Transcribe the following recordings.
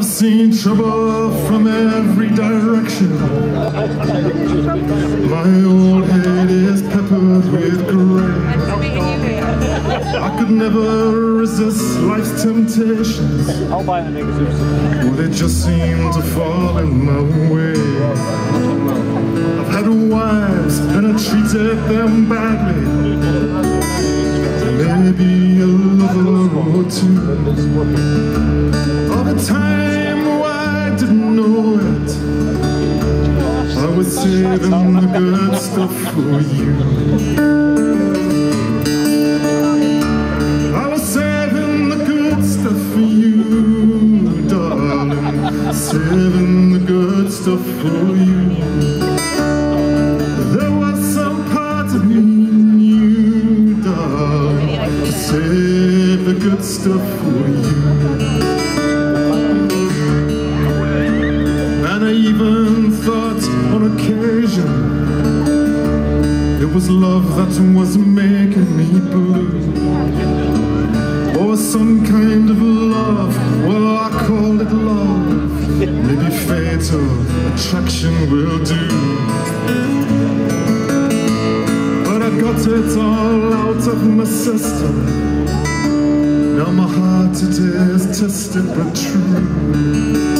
I've seen trouble from every direction. My old head is peppered with gray. I could never resist life's temptations. Well, they just seem to fall in my way. I've had wives and I treated them badly. Maybe a lover or two. All the time saving the good stuff for you. I was saving the good stuff for you, darling. Saving the good stuff for you. There was some part of me in you, darling, to save the good stuff for you. It was love that was making me blue. Or some kind of love, well I call it love. Maybe fatal attraction will do. But I got it all out of my system. Now my heart it is tested but true.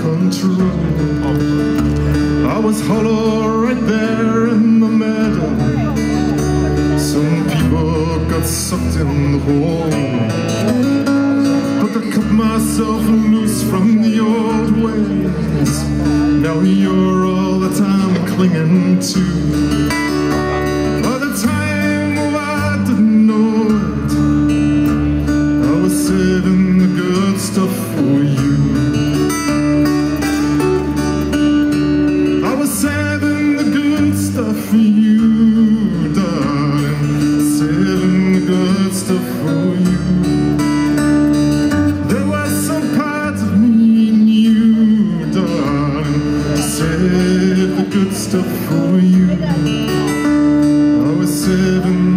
control. I was hollow right there in the meadow. Some people got sucked in the hole. But I cut myself loose from the old ways. Now you're all that I'm clinging to. By the time I didn't know I was saving stuff for you, darling. Good stuff for you. There was some parts of me you, darling. The good stuff for you. I was seven.